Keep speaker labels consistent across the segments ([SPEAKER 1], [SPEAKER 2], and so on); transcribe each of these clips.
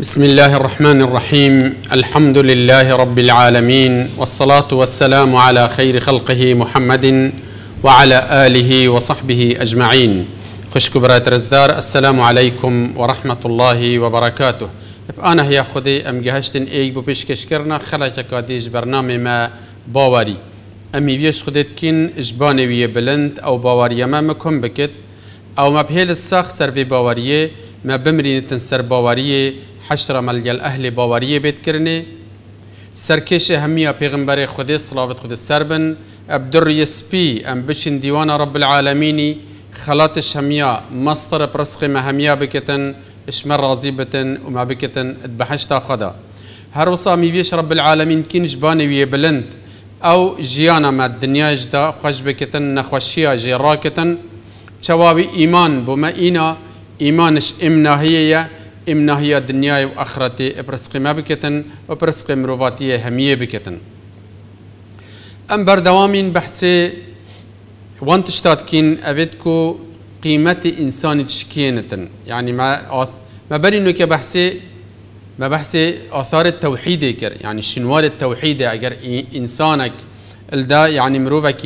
[SPEAKER 1] بسم الله الرحمن الرحيم. الحمد لله رب العالمين والصلاة والسلام على خير خلقه محمد وعلى آله وصحبه أجمعين. خشك برات رزدار السلام عليكم ورحمة الله وبركاته. أنا هي خدي أم جهشتن إيج بو بيشكش كرنا خلاك كاديج برنامج ما باوري أمي بيش خدت كين إجباني ويا بلند أو باوري ما مكم بكت أو ما بهيل الساخ سر في باوريه ما بمرين سر باوريه حشر ملجل أهل باوريه بيت كرني. سركش همية پیغمبر خدي صلاة خدي سربن ابدر يسبي ام بشن ديوان رب العالمين خلاتش همية مصدر برسق ما همية بكتن اشمر راضي بتن وما بكتن اتبحشتا خدا هر وصا ميبيش رب العالمين كين جباني ويا بلند. أو جيانا ما الدنيا جدا خوش بكتن نخوشيا جي راكتن شوابي ايمان بما اينا ايمانش امنا هي امنا هي دنيا واخرتي برسق ما بكتن وبرسق مروفاتي همية بكتن. أم بردوامين بحثي وانت كين أبدكو قيمة إنسان تشكينة يعني ما ما بري انه كبحثي ما بحثي آثار التوحيد يكر يعني شنوار التوحيد اگر إنسانك الدا يعني مروفك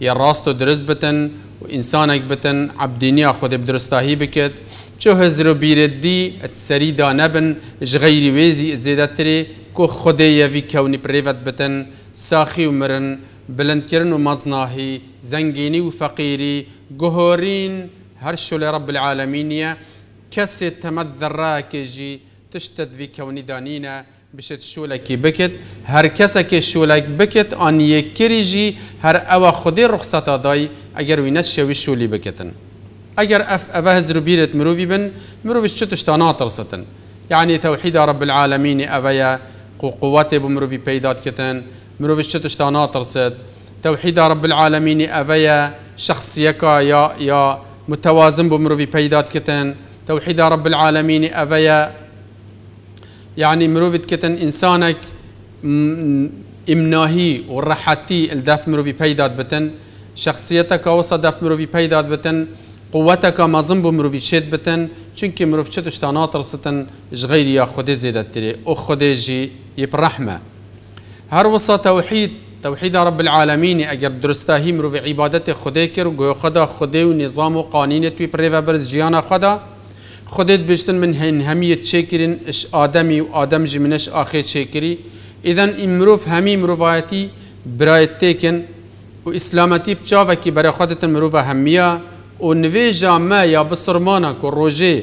[SPEAKER 1] يا راستو درس بتن وإنسانك بتن عبدينيا خود بدرستاهي بكت. چو هزرو بيردي اتسري دا نبن جغيري ويزي زيدتري كو خودي يفي كوني بريفت بتن ساخي ومرن بلند كرن ومزناهي زنجيني وفقيري جهورين هرشو لرب العالمين كسي تمد ذراكي تشتد في كوني دانينا بشت شولك بكت هر كسك شولك بكت ان يكريجي هر أو خدي رخصتا داي اگر وينت شوي شولي بكتن اگر اف افهز ربيرت مروفي بن مروفي شتش تناطر ستن يعني توحيد رب العالمين افيا قوته بمروفي بيدات كتن مروفي شتش تناطر ست توحيد رب العالمين افيا شخصيكا يا يا متوازن بمروفي بيدات كتن توحيد رب العالمين افيا يعني مروفت كتن انسانك امناهي ورحتي الدف مروفي بيدات بتن. شخصيتك وصا دف مروفي بيدات بتن قوتك ما زنبو مروفي شد بتن تناطر ستن غير يا خدي زيدت تري أو خدي جي يبرحمه هر وصا توحيد توحيد رب العالمين اگر درستاهي مروفي عبادت خدي كر و خدا خدي ونظام وقانين توي بريفا برز جيانا خدا. خودت بشتن من هن همیت چکرین اش آدمی و آدم جی منش آخه چکری اذن امروف همی مروفایتی برایت تکن و اسلامتی بچاوه کی برای خودت مروفه همیه و نویجا ما یا بسرمانا کو روژه.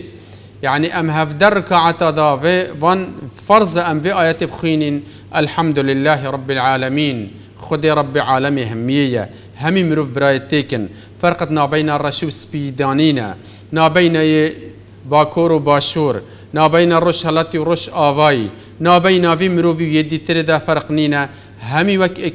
[SPEAKER 1] يعني ام هفدر كعتا دا وان فرض ام في آيات بخينين الحمد لله رب العالمين خدي رب عالمي همية همي مروف برايت تيكن فرقت نا بين الرشو سبيدانينا نا بين باکور و باشور. نابین رش حالتی و رش آوایی نابین آوی مروی یدی تر دا فرق نینه. همی وک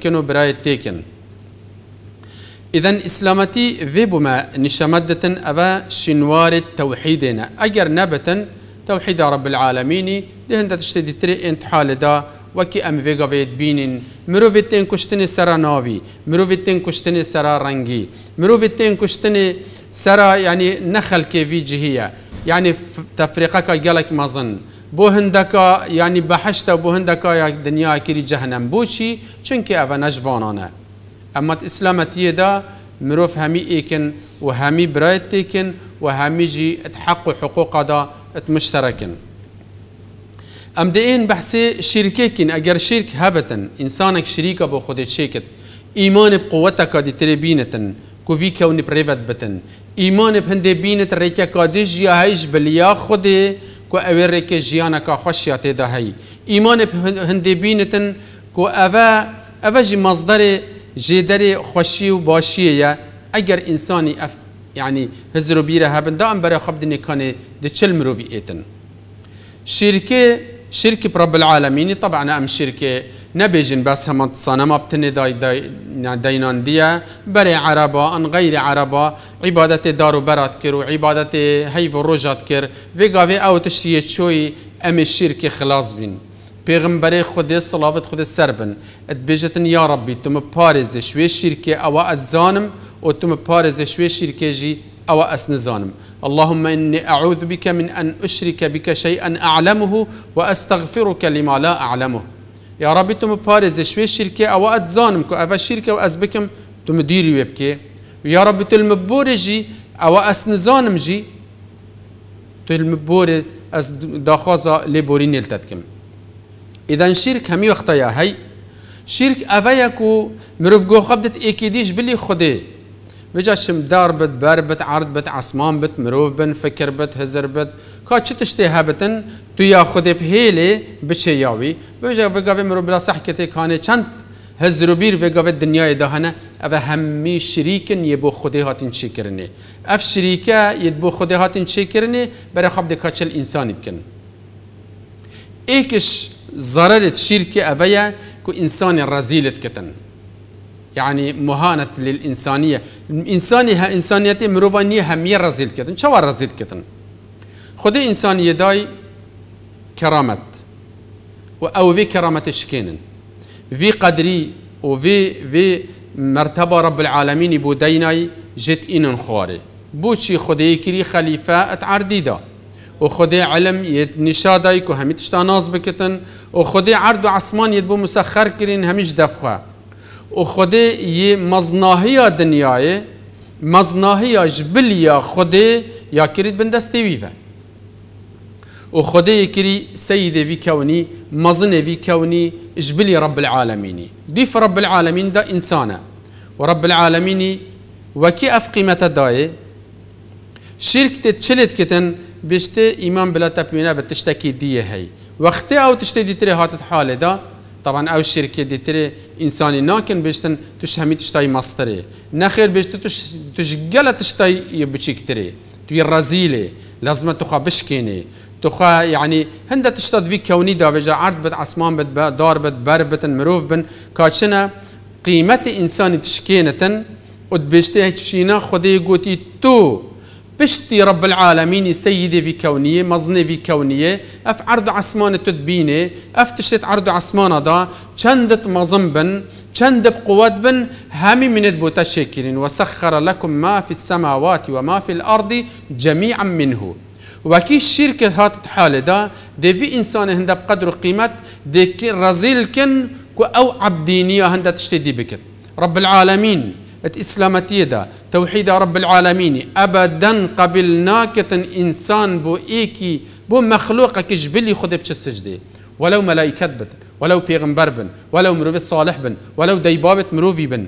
[SPEAKER 1] إذن إسلامتي في بما نشمدة أبا شنوار التوحيدنا أجر نبتا توحيد رب العالمين. دهن تشتدي تري إنت حال دا وكي أم فيغا فيت بينين. مروفيتين كشتني سرا نوفي. مروفيتين كشتني سرا رنجي. مروفيتين كشتني سرا يعني نخل كيفي جهية. يعني تفريقك قالك مظن. بو هندكا يعني بحشت بو هندكا يا دنيا كري جهنم بوشي. چونك اوا نجوانانا أما اسلامتي دا مروف همي إيكن وهمي برايت تيكن وهمي جي تحقق حقوق دا مشتركن أم دين بحثي شركيكن اگر شرك هبتن إنسانك شريكة بو خود تشيكت. إيمان بقوتك دي تربينتن كوفي كوني بريفت بتن. ایمان بهنده بینت ریکه کادش یا هیش بلیا خوده کو اوی ریکه جیانا کا خوشیات ده هی ایمان بهنده بینتن کو اوه اوه جی مصدر جدر خوشی و باشیه یا اگر انسانی اف يعني هزرو بيرة هبن دائم برا خبد كان دي تشل مروفي ايتن شركه شركه برب العالمين طبعا ام شركه نبيجن بس هم صنم بتني داي داي دينان ديا بري عربا آن غير عربا عبادة دارو برات كر وعبادة هيف روجات كر في أو تشتي شوي ام الشرك خلاص بين پیغمبر خود صلوات خود سربن. اتبجتن يا ربي تم بارز شوي شركة أو اتزانم و تم بارز شوي شركة جي أو اسنزانم اللهم إني أعوذ بك من أن أشرك بك شيئا أعلمه وأستغفرك لما لا أعلمه. يا ربي تم بارز شوي شركة أو أتزانم كو أفا شركة وأزبكم تم ديري ويبكي يا ربي تلم بورجي أو أسنزانم جي تلم بور أز داخوزا لبورين التدكم اذا شرك همي وەختەیە يا هي شرك و مروف گۆخە خبدت اكيديش بلي خدي بجا شمدار بت بار بت عرض بت عسمان بت مروف بن فكر بت هزر بت. كا تشتي تشتێ تو یا خودێ بشي ياوي یاوی. بژە بگاوێ مروف بلا سەحکتێ كاني چنت هزر بير بیر بێگاوێ دنیای داهەنە همي شريك يبو خدي بۆ خودێ هاتن شيكرني ئەف شريكا یت بۆ خودێ هاتن شيكرني بري خەب کن ايكش ضررت شركة أبيا كو إنسان رزيلت كتن. يعني مهانة للإنسانية. إنسانية إنسانية مروفانية همية رزيل كتن. شو رزيل كتن؟ خدي إنسانية داي كرامت. أو في كرامة شكينن. في قدري وفي في مرتبة رب العالمين بوديناي جت إنن خواري. بوشي خدي كري خليفة اتعرديدا وخدي علم يتنشاداي كو همي تشتا ناز بكتن. و خود عرض و یه بو مسخر کرین همیش دفخه و خود یه مزناهی دنیای مزناهی جبل یا خود یا کرید بندستی ویوه. و خود یکری سید وی کونی مزن وی کونی جبل رب العالمینی. دیف رب العالمین دا انسانه. و رب العالمینی وکی اف قیمت دایه. شرکت چلت کتن بشته ایمان بلا تپمینه به تشتکی دیه هی. وقتی أو تشتی دیتری هاتت حاله دا طبعا أو شركه دیتری انسانی ناکن بيشتن تش همي تشتاي ماستري نخير بيشت تش تش قلا تشتاي بشيكتري توي رزيلة لازم تخا بشكيني تخا يعني هند تشتاد في كوني دا بجا عرض بت عسمان بت دار بت بر بت مروف بن. كاتشنا قيمة إنسان تشكينة ودبشتي شينا خدي قوتي تو. بشتي رب العالمين سيدي في كونية مزني في كونية اف عرض عسمان تدبيني اف تشتت عرض عسمان دا چندت مظنبن چند بقوات بن همي من بوتا شاكرين وسخر لكم ما في السماوات وما في الأرض جميعا منه. وكي الشركة هات حالة دا دي في إنسان هندا بقدر قيمة دي رزيل كن أو عبدينية هندا تشتدي بكت رب العالمين إسلامتية دا توحيد رب العالمين أبدا قبلناك إنسان بو إيكي بو مخلوقك جبلي خد بش السجدة ولو ملائكة بن ولو بيغمبر بن ولو مروفي صالح بن ولو ديبابة مروفي بن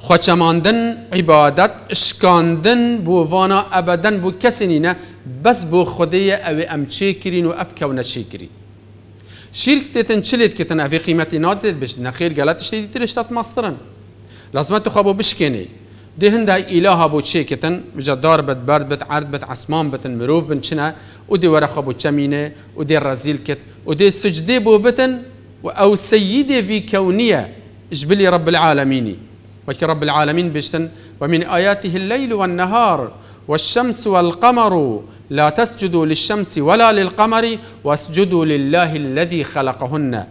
[SPEAKER 1] خوشماندن عبادت اشكاندن بو فانا ابدا بو كسنينه بس بو خديه أو ام تشيكرين و اف كونه تشيكري شرك تتن چلت كتن افي قيمتي ناتت بش نخير غلط تشتي ترشتات ماسترن لازم تخابو بشكني دي هندا إله بو تشيكتن مجا دار بت برد بت عرض بت عسمان بتن مروف بن چنا ودي ورخا بو تشمينه ودي رزيل كت ودي سجدي بو بتن أو سيدي في كونية اجبلي رب العالمين وكي رب العالمين بشتن ومن آياته الليل والنهار والشمس والقمر لا تسجدوا للشمس ولا للقمر واسجدوا لله الذي خلقهن.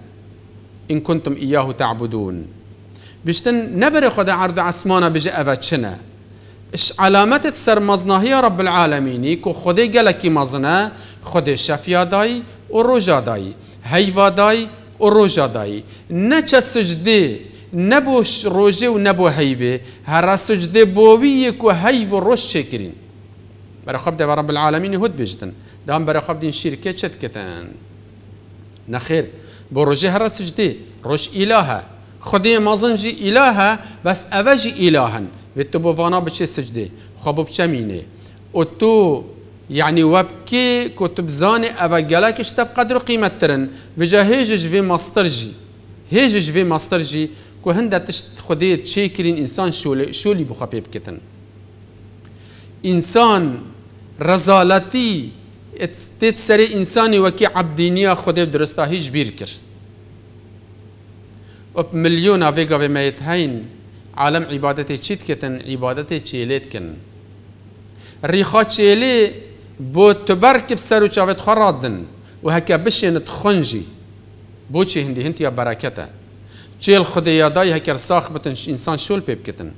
[SPEAKER 1] إن كنتم إياه تعبدون. بشتن نبر خدا عرض عسمانا بجه اوه چنه؟ اش علامت سر مزناهی رب العالمینی که خدا گلکی مزنه خدا شفیادای و روژا دای و روژا نه چه سجده نبو روژه و نبو حیوه هر سجده بویه که حیو و روش چکرین برای خب ده رب العالمینی هود بجتن دام برای خب دین شرکه چت کتن؟ نخیر بو روژه هر سجده روش الهه. خودی مازن جی الهه بس اوه جی الهن و تو بوانا بچه سجده خواب بچه مینه و تو یعنی وبکی کتب زان اوه گلکش تب قدر و قیمت ترن و جا هیجش وی مستر جی هیجش وی مستر جی که هنده تشت خودی چه کرین انسان شولی, شولی بخواب بکتن انسان رزالتی تت سر انسانی وکی عبدینیا خودی درسته هیچ بیر کرد وب مليون في میت هين عالم عبادتي چیت کتن عبادتي چیلیت کن ریخا چیلی بو تبرک بسر چاوت خرادن وهكا بشين تخنجي بو چی هندی هندی یا برکتا چیل خدي يداي هکر رساخ بتن انسان شول بيبكتن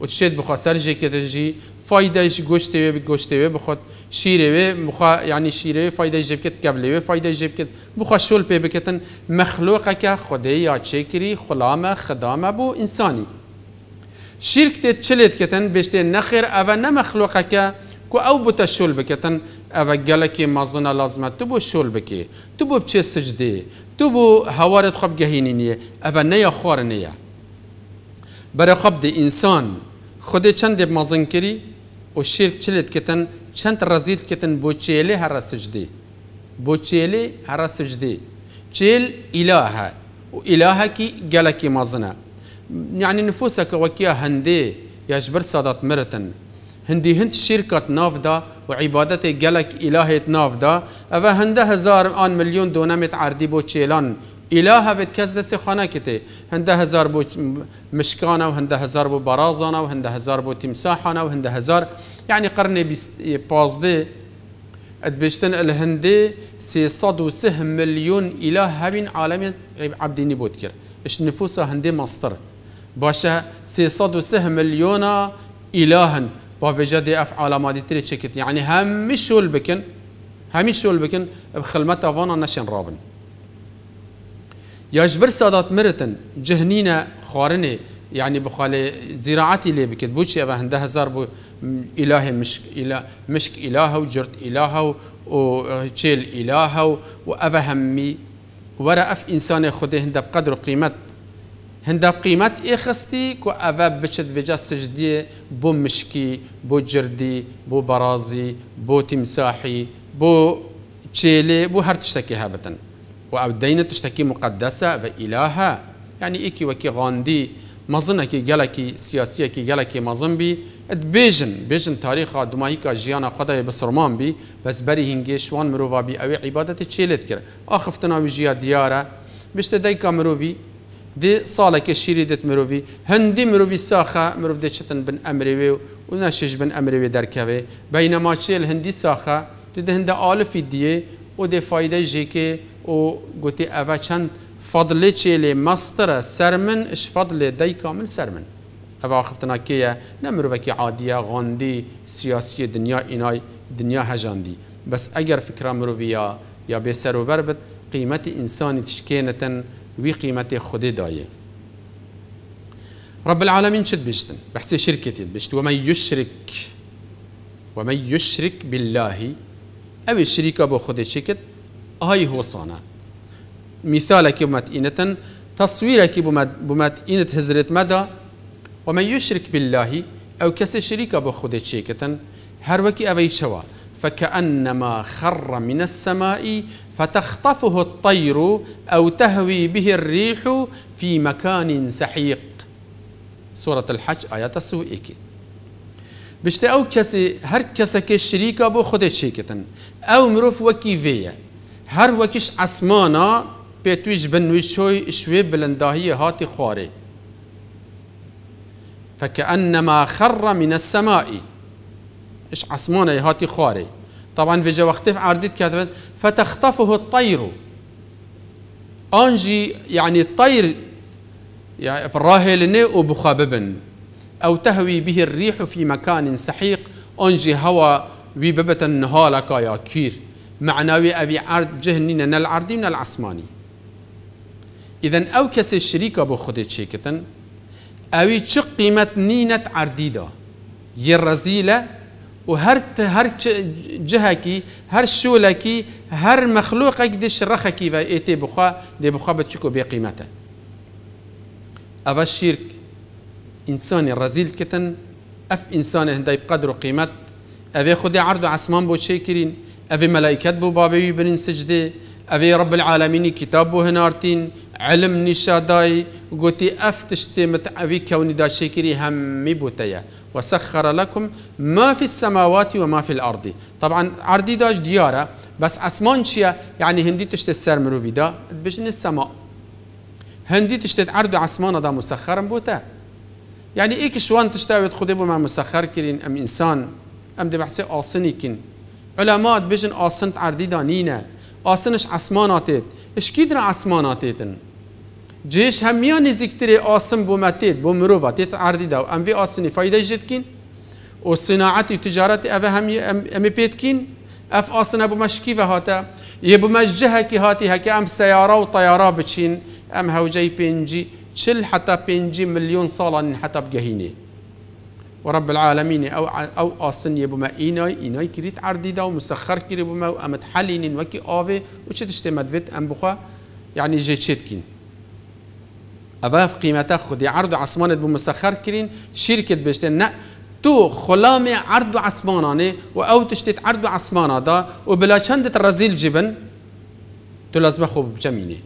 [SPEAKER 1] وتشيت بخوا کتن جی فایدهش گوشت و گوشت و بخود شیره و بخوا یعنی شیره فایده جب کت قبل و فایده جب کت بخوا شول پی بکتن مخلوق که خدای یا چکری خلام خدام بو انسانی شرک ت چلت کتن بشته نخیر او نه مخلوق که کو او بوتا شول بکتن او گلکی مازنا لازمت تو بو شول بکی تو بو بچه سجده تو بو هوارت خب گهینی نیه او نه یا خوار نیه برای خب دی انسان خود چند مازن کری و شرک چلت کتن چند رزید کتن بو چیلی هر سجده بو چیلی هر سجده چیل إلهة وإلهة كي جلك مازنا. يعني نفوسك وكيا هندي يجبر صادات مرتن. هندي هند شركة نافدا وعبادة جلك إلهة نافدا. أفا هنده هزار آن مليون دونمت عردي بو چيلان إله بيت كز دست خانه كتي هنده هزار بو مشكانه وهنده هزار بو برازانه وهنده هزار بو تمساحانه وهنده هزار يعني قرن بازده ادبشتن الهندي سي صد وسه مليون إله هبين عالم عبديني بوتكر اش نفوسها هندي مصدر باشا سي صد وسه مليون إلها بافجا دي اف علامات تري تشكت يعني شول بكن هم شول بكن بخلمتا فانا نشن رابن. يجبر سادات مرتن جهنينا خارنه يعني بخالي زراعتي اللي بكت بوشي ابا هنده هزار بو اله مشك اله مشك اله وجرت اله وشيل اله وابا همي ورا اف انسان خده هنده بقدر قيمت هنده قيمت اخستي كو ابا بشد بجا سجدي بو مشكي بو جردي بو برازي بو تمساحي بو تشيلي بو هر تشتكي هابتن و دين تشتكي مقدسة وإلهة. يعني إيكي وكي غاندي مظنة كي جلكي سياسية كي جلكي مظن بي. بيجن بيجن تاريخ دماهيكا جيانا خدای بسرمان بي. بس بري هنگي شوان مروفا بي اوي عبادة تشيلت كر آخفتنا وجيا ديارة بشت دايكا مروفي دي صالك الشيري دت مروفي هندي مروفي ساخة مروف دي شتن بن أمريوي ونشش بن أمريوي دركوي بينما تشيل هندي ساخة دي هندا آلفي دي و دي فايدة جيكي و قلت أفا چند فضل چيلي مستر سرمن اش فضل دي كامل سرمن. أفا خفتنا كيه نمرو وكي عادية غاندي سياسية دنيا إناي دنيا هجاندي بس أجر فكرة مروفيا يا بسر وبربت قيمة إنسان تشكينة وي قيمة خدي دايه رب العالمين شد بيشتن بحسي شركتي بيشت ومن يشرك ومن يشرك بالله أو الشريك أبو خدي شكت هاي هو صانا مثالك بمتئنة تصويرك بمتئنة هزرت مدى ومن يشرك بالله أو كس شريك بخود شيكة هروكي أبي شوا. فكأنما خر من السماء فتخطفه الطير أو تهوي به الريح في مكان سحيق. سورة الحج آيات السوئيكي بشتي أو كسي هر كسك شريكة بو خود شيكة أو مروف وكي فيا هر وکش اسمانا پیتویش بنوی شوی شوی بلنداهی هاتی خواره فكأنما خر من السماء. إيش عسمانه هاتي خاري طبعا في وقت عرديت كاتبت فتخطفه الطير. انجي يعني الطير يعني الراهل وبخاببن أو تهوي به الريح في مكان سحيق. انجي هوا ويببة نهالك يا كير معناوي أبي عرض جهنين نل عرضي نل عصماني إذا أو كس الشريك أبو خدت شيكتن أوي چه قيمة نينة عردي دا يرزيلة وهر هر جهكي هر شولكي هر مخلوقك دي شرخكي وإيتي بخوا دي بخوا بتشكو بقيمته أفا الشرك إنسان رزيل كتن أف إنسان هندي بقدر قيمة أبي خدي عرض عسمان بو شيكرين أبي ملائكة بو بابي بن سجدة أبي رب العالمين كتاب بو هنارتين علم نشاداي قوتي أفتشتي متعبي كوني دا شكري هم بوتيا. وسخر لكم ما في السماوات وما في الأرض. طبعا عردي دا ديارة بس أسمان شيا يعني هندي تشتي السر مروفي دا بجن السماء. هندي تشتي عرض عسمان دا مسخر بوتا. يعني إيك شوان تشتاوي خدي بو ما مسخر كرين أم إنسان أم دي بحسي آصني كين علماء بجن آسنت عردی دانینه آسنش اسماناتت اش کیدن اسماناتتن جيش هميان نزيكتري آسم بو متيت بو مروفا. تيت عردي داو ام في آسني فايدة جد كين وصناعة وتجارة أفا هم أمي بيتكين أف أصلا أبو مشكي فهاتا يبو مجهة كي هاتي هكا أم سيارة وطيارة بتشين أم هوجي بينجي شل حتى بينجي مليون صالة حتى ورب العالمين أو أو اصن يبما ايناي ايناي كريت عردي دا ومسخر كري بما امت حلين وكي اوفي وش تشتي مدفت ام بخا يعني جي تشتكين اضاف قيمته خدي عرض عصمان بمسخر كرين شركة بشتن تو خلامي عرض عصمانانه و أو تشتت عرض عصمانا دا وبلا چند رزيل جبن تو لازم خوب جمينه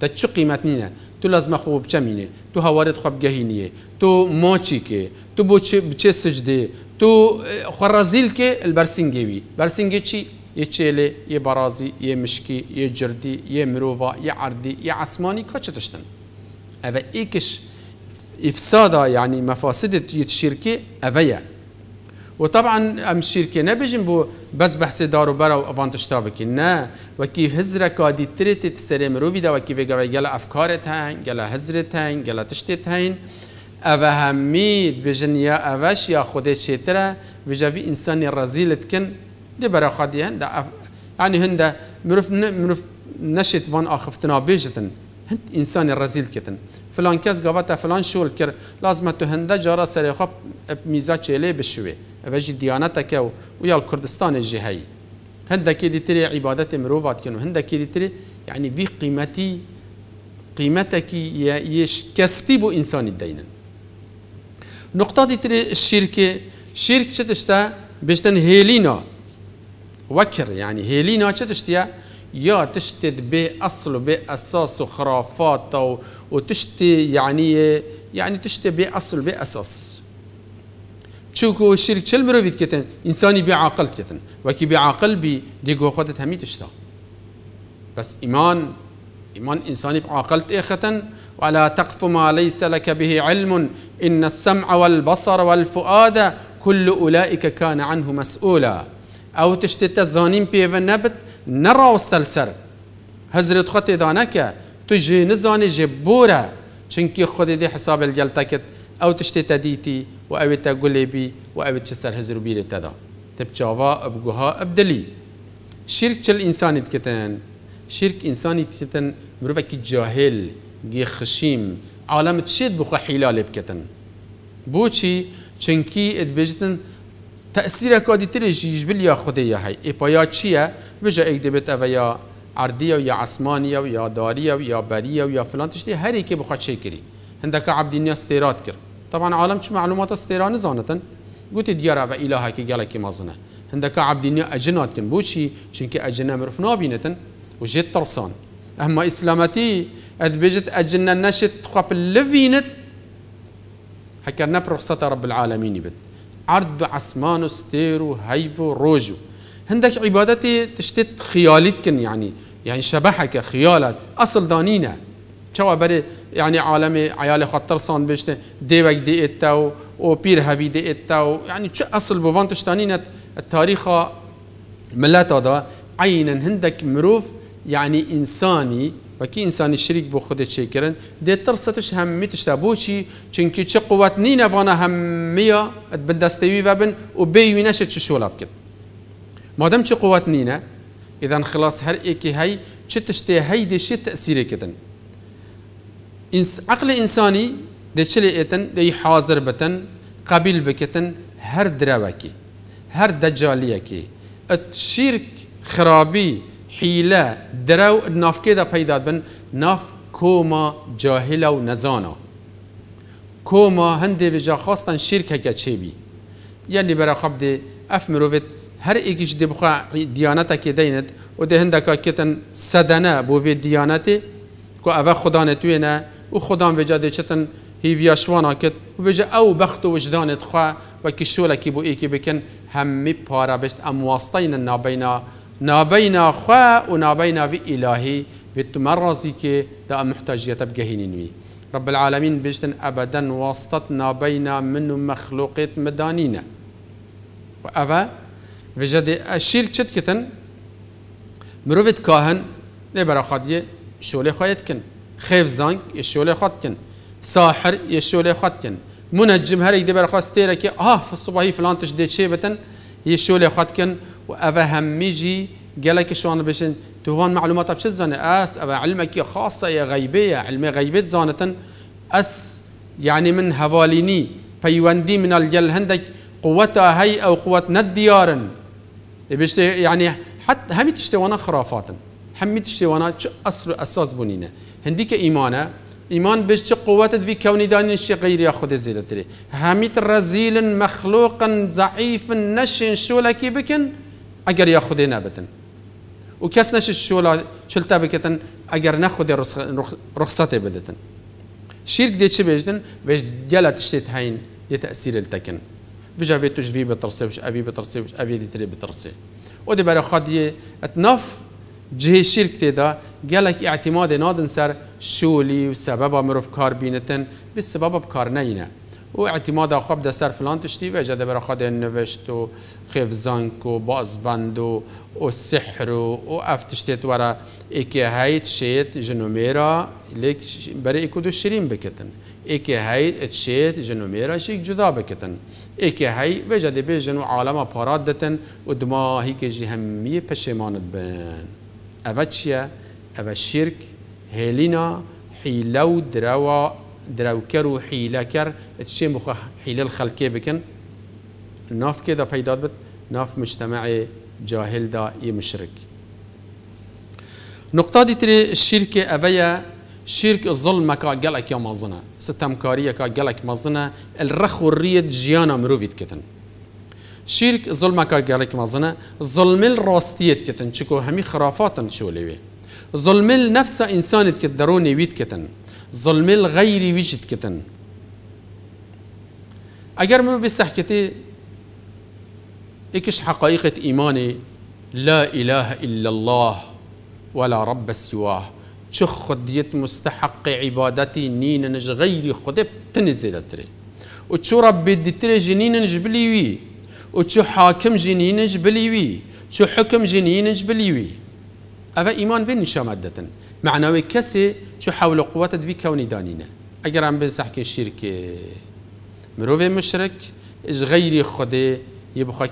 [SPEAKER 1] تا قيمت نينه تو لازم خوب چمینه تو هوارت خوب گهینیه تو ماچی که تو بو چه سجده تو خرازیل که البرسنگی برسنگی چی؟ یه چله یه برازی یه مشکی یه جردی یه مروفا یه عردی یه عصمانی که چه تشتن اوه ایکش افسادا يعني مفاسد الشركه اویا وطبعا ام شركه نبيجن بو بس بحث دارو برا وانتش تابكي نا وكي هزرا كادي تريت تسري مروفي دا وكي بيغا يلا افكارت هين يلا هزرت هين يلا تشتت هين او همید بجن یا اوش یا خوده چیتره بجاوی انسان رزیلت کن دی برا خادی هند. یعنی هند مروف مروف نشت وان اخفتنا بجتن هند انسان رزیل کتن. فلان کس گاوتا فلان شول كر لازم تو هنده جارا سر خواب میزا بشوی. اوجي ديانتك ويا الكردستان الجهي هندك تري عبادة مروفات كانوا هندك دي تري يعني في قيمتي قيمتك يش كستيبو انسان الدين نقطة دي تري الشركة شرك شتشتا بيشتن هيلينا وكر يعني هيلينا شتشتيا يا تشتد بأصل بأساس وخرافات وتشتي يعني يعني تشتي بأصل بأساس چوکو شرک چل مروید کتن انسانی بی عاقل کتن. وکی بی عاقل بی دیگو خودت همی تشتا. بس ایمان ایمان انسانی بی عاقل تیختن ولا تقف ما ليس لك به علم إن السمع والبصر والفؤاد كل أولئك كان عنه مسؤولا أو تشتت الزانين بيف النبت نرى وستلسر هزرت خط دانك تجي نزاني جبورة چنكي خود دي حساب الجلتكت أو تشتت ديتي و اوی تا گلی بی و اوی چه سر هزر بیره تدا تب چاوا ابگوها ابدلی شرک چل انسانی دکتن شرک انسانی دکتن مروفه که جاهل گی خشیم عالم تشید بخوا حیلال بکتن بوچی چنکی ادبیجتن تأثیر کادی تری جیج بلیا خودی یا هی اپایا چیه بجا ایک دبت اویا عردية یا عثمانية ويا دارية ويا برية یا فلان. تشتي هر كي بخواد شي کری هندك عبد الناس کرد. طبعا عالم چه معلومات استيران زانتن؟ قلت ديارا و إلهي كي قالك مازنه هندك عبدين أجنات كن بوشي شنك أجنة مرف نابينتن وجيت ترسان. أما إسلامتي أدبجت أجنة نشت خاب اللفينت حكرنا برخصة رب العالمين بت عرض عسمان ستيرو هيفو روجو هندك عبادتي تشتت خياليت كن يعني يعني شبحك خيالات أصل دانينا شو بري یعنی عالم عیال خطر سان بشته دیوک دی اتا و, و بير هوی دی اتا و یعنی چه اصل بوان تشتانینت تاریخ ملت دا عینا هندک مروف یعنی انسانی. وكي انسان شريك بو خود تشكرن دي ترستش همي تشتابوشي چونكي چه قوات نين افانا همية بدستوي وابن و بيوينش تشولاب كد مادم چه قوات نينه اذا خلاص هر ايكي هاي چه تشتي هاي دي شي تأثيري كدن عقل إنساني دي چلي إتن دي حاضر بتن قبيل بكتن هر دراوكي هر دجاليكي الشرك خرابي حيلة دراو ناف كده پیدا بن ناف كوما جاهلة و نزانا. كوما هندي وجا خاصة شرك هكا چيبي يعني برا خب دي اف مروفت هر ايكيش دي بخوا ديانتك دينت و دي هندكا كتن سدنا بو في ديانتي كو اوه خدا نتوينه و خدام وجا چتن هیویا شوانا کت و وجا أو بخت و وجدانت خواه و که شولا کی بو ای کی بکن همی پارا بشت ام واسطین نابینا. نابینا خواه و نابینا وی الهی و تمرزی که دا محتاجیت بگهینین وی رب العالمين بجتن أبدا واسطتنا بين من مخلوقات مدانينا وأفا وجد الشير كتن مروفت كاهن لبرا خادية شولي خايت كن خيف زانك يشولي خط كن. ساحر يشولي خط كن. منجم هر يدي بر خاص تيرا كي آه في الصباحي فلان تش دي شي بتن. يشول خاتكن وافا هميجي قالك شو أنا بشن. توان معلومات بش زانه آس أو علمك خاصة يا غيبيه علم غيبة زانه أس يعني من هواليني فيوندي من الجل هندك قوتها هي أو قوه نديارن بيشت يعني حتى تشتوانا خرافات هم تشتوانا اصل أساس بنينه هنديك ايمانه ايمان بش قوات في كوني داني شي غير ياخذ زيادة هميت رزيل مخلوقا ضعيف نشن شولا كي بكن اگر ياخذ نابتن وكاس نش شولا شلتا بكتن اگر ناخذ رخصته بدتن. شرك دي چه بيجدن بيج جلت شتيت هين دي تاثير التكن فيجا في توش في بترسي وش ابي بترسي وش ابي دي تري بترسي ودي برا خدي اتنف جهه شرك تدا قالك اعتماد نادن سر شولي وسببها مروف كار بينتن بالسبب بكار نينة. واعتماد خب ده سر فلان تشتي وجد برا خد نوشت و خيف زانك و بازبند و السحر و اف تشتيت ورا ايكي هايت شيت جنوميرا ليك بري ايكو دو شرين بكتن. ايكي هاي اتشيت جنوميرا شيك جدا بكتن. ايكي هاي وجد بيجن عالم بارات دتن ودما هيك جهمية پشمانت بن. اوه اوه الشرك هيلينا حيلو دروا دروكر و حيلة كر تشي مخ حيلة الخلقية بكن ناف كده پیداد بت ناف مجتمع جاهل دا يمشرك نقطة دي تري الشرك أبيا شرك الظلم كا قالك يا مازنا ستمكارية كا قالك مازنا الرخ والريد جيانا مروفيت كتن شرك ظلم كا قالك مازنا ظلم الراستيت كتن شكو همي خرافات شو لوي ظلم النفس إنسان كدروني ويت كتن ظلم الغير وجد كتن اگر منو بسحكتي اكش حقائق ايماني لا إله إلا الله ولا رب سواه. چه خديت مستحق عبادتي نين نج غيري خد تنزل تري وشو رب تري جنين نجبلي وي وشو حاكم جنين نجبلي وي شو حكم جنين نجبلي وي أبا إيمان بين شامدة معنوي كسي شو حول قوات في كوني دانينا اگر عم بنسحكي الشركة مروفي مشرك إج غيري خدي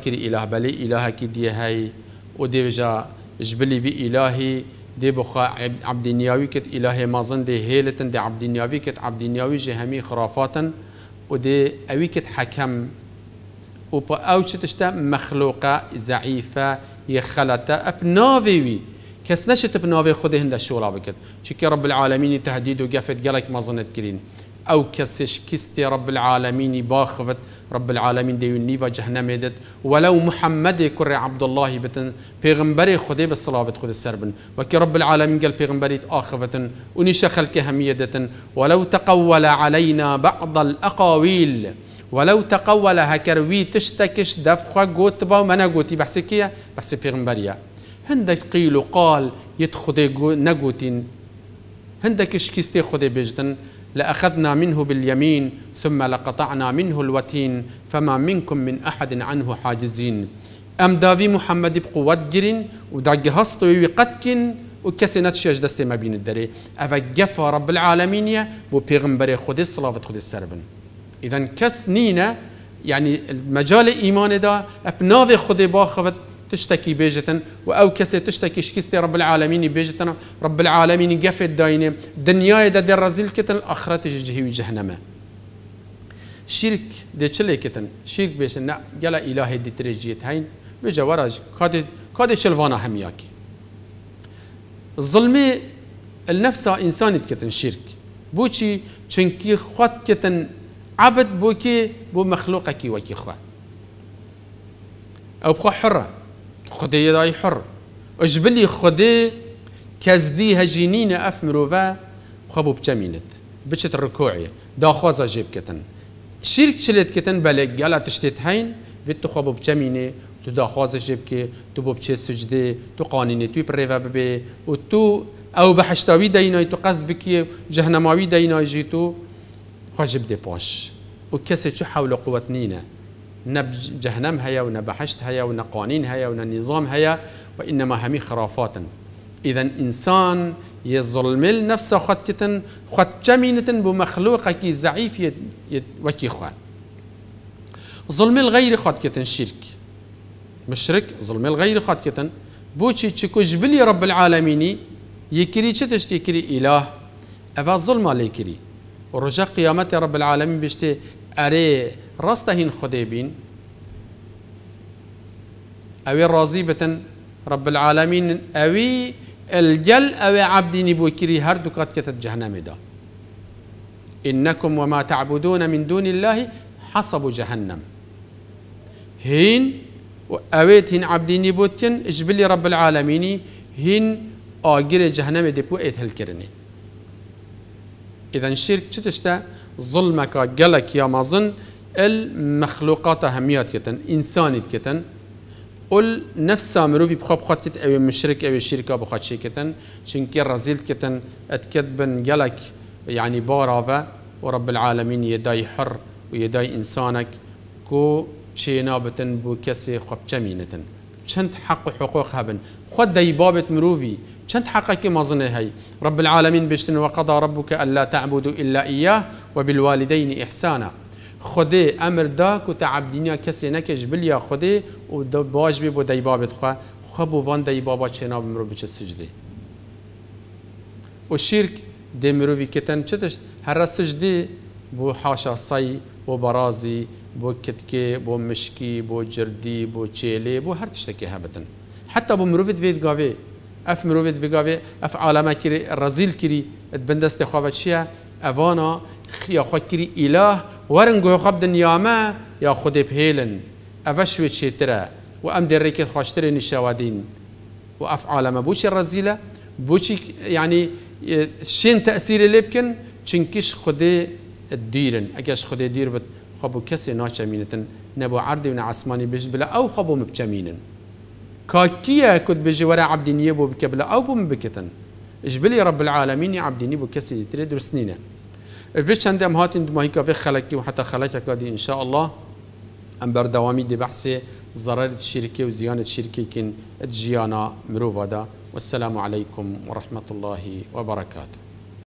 [SPEAKER 1] كري إله بلي إله كي دي هاي ودي بجا جبلي في إلهي دي بخا عبد النياوي كت اله مازن دي هيلتن دي عبد النياوي كت عبد النياوي جهمي خرافاتا ودي أوي كت حكم وبا أو تشتا مخلوقة ضعيفة يخلطه ابنافيوي کس نشت بناوی خود هنده شورا بکد چی رب العالمین تهدید و گفت گلک مزنت کرین أو کسش کست رب العالمين باخفت رب العالمين ديو نيفا جهنم يدت. ولو محمد كر عبد الله بتن پیغمبر خدي بالصلاة خد السربن وكي رب العالمين قال پیغمبري آخفتن ونشا خلق هميدتن ولو تقول علينا بعض الأقاويل. ولو تقول هكروي تشتكش دفخة قوت با منا قوتي. بحسي كيا؟ بحسي پیغمبريا هندك قيل قال يتخذ نقوتين. هندك شكستي خذ بجدن لأخذنا منه باليمين ثم لقطعنا منه الوتين فما منكم من أحد عنه حاجزين. أم دافي محمد بقوة جرين ودق هستو وقتكن وكسي نتشيج دستي ما بين الدري. أفا رب العالمين يا؟ بو بيغمبري خذ صلاة خذ السربن. إذا كس نينا يعني المجال إيمان دا أبنافي خذ باخفت تشتكي بيجتن أو كسي تشتكي شكستي رب العالمين بيجتن رب العالمين قفت داينه دنيا دا دي رزيل كتن آخرت جهي جهنم شرك دي چلي كتن شرك بيشن جلا الهي دي تريجيت هين بيجا وراج كاد كاد شلوانا همياكي ظلمي النفس انسان كتن شرك بوشي چنكي خط كتن عبد بۆ بو مخلوقه كي وەکی خوا ئەو خۆ حڕە خدەیەدای حڕ ئەژبلی خودێ کەزدی هەژینینە ئەف مرۆڤ خە بۆ بچەمینت بچێت ڕکۆعێ داخوازە ژێ بکەن شیرک چلێتکەن بەلێک گەلا تشتێت هەین بێت تو خۆ بۆ بچەمینێ تو داخوازە ژێ بکێ تو بۆ بچێ سجدێ تو قانینێ توی پرێڤ ببێ و تو او بە حشتاوی دەینای تو قەست بکیە جەهنەماوی دەیناژی تو خواجب دي باش وكسي شو حول قوة نينا نب جهنم هيا ونبحشت هيا ونقانين هيا ونظام هيا وإنما همي خرافات إذا إنسان يظلم نفسه خد كتن خد جمينة بمخلوقك ضعيف يد يد وكي خوان. ظلم الغير خد كتن شرك. مشرك ظلم الغير خد كتن بوشي تشكو جبلي رب العالمين يكري تشتش يكري إله. أفا ظلم عليكري. ورجاء قيامة رب العالمين بيشتي أري رستهين خديبين. أوي راضي بتن رب أوي الجل أوي عبدي نبوكري هر دكات كتت جهنم دا. إنكم وما تعبدون من دون الله حصب جهنم. هين أويت هين عبدي نبوتكن إجبلي رب العالمين هين آجر جهنم دبو إيت هالكرني إذا الشرك تشتا؟ ظلمك جلك يا مازن المخلوقات أهميات كتن إنسانيت كتن قل نفس مروفي بخوب خطت أو مشرك أو شركة بخط شيكتن شنكي رزيلت كتن أتكتبن جلك يعني بارافا ورب العالمين يداي حر ويداي إنسانك كو شينا بتن بو كسي خب جمينتن چند حق حقوق هبن. خد داي بابت مروفي چند حقك مظنه هي رب العالمين بشتن وقضى ربك ألا تعبدوا إلا إياه وبالوالدين إحسانا. خدي أمر دا کو تعبدینیا کسی نکش بلیا خدي و باش بی بو دیبابت خو خو بو وان دیبابا چنا بمرو بچه سجده و شرک دی مروی کتن چتش هر سجده بو حاشا صي بو برازي بو كتكي بو مشكي بو جردي بو تشيلي بو هر تشتكي هبتن. حتى بو مروفيت فيت غافي اف مروفيت في غافي اف عالمه كري رزيل كري تبندست خوابت شيا اوانا یا خو کری اله ورنگو خب دنیا ما یا خود بهیلن. افش و چیتره و ام در ریکت خواشتر نشوادین و اف عالم بوچی رزیله؟ بوچی يعني شين تأثير لبكن چنكش خده الديرن اگش خده دير بت خبو كسي ناچمينتن نبو عردي ونا عسماني بيج بلا أو خبو مبچمينن كاكيا كد بيجي ورا عبد نيبو بكبلا أو بو مبكتن اجبلي رب العالمين عبد نيبو كسي تريد سنينه في چند ام هاتين ماهيكا في خلقي وحتى خلقك دي إن شاء الله. أم بردوامي دي بحثي ضرر الشركة وزيانة الشركة كن جيانا مروفا والسلام عليكم ورحمة الله وبركاته.